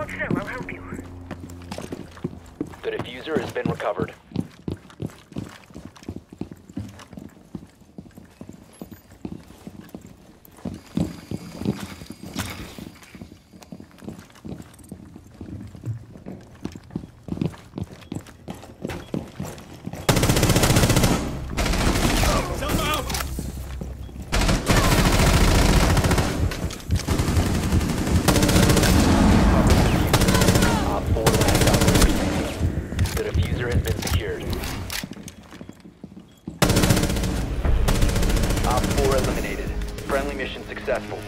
I'll help you. The defuser has been recovered. Op 4 last operator standing. The defuser has been secured. Op 4 eliminated. Friendly mission successful.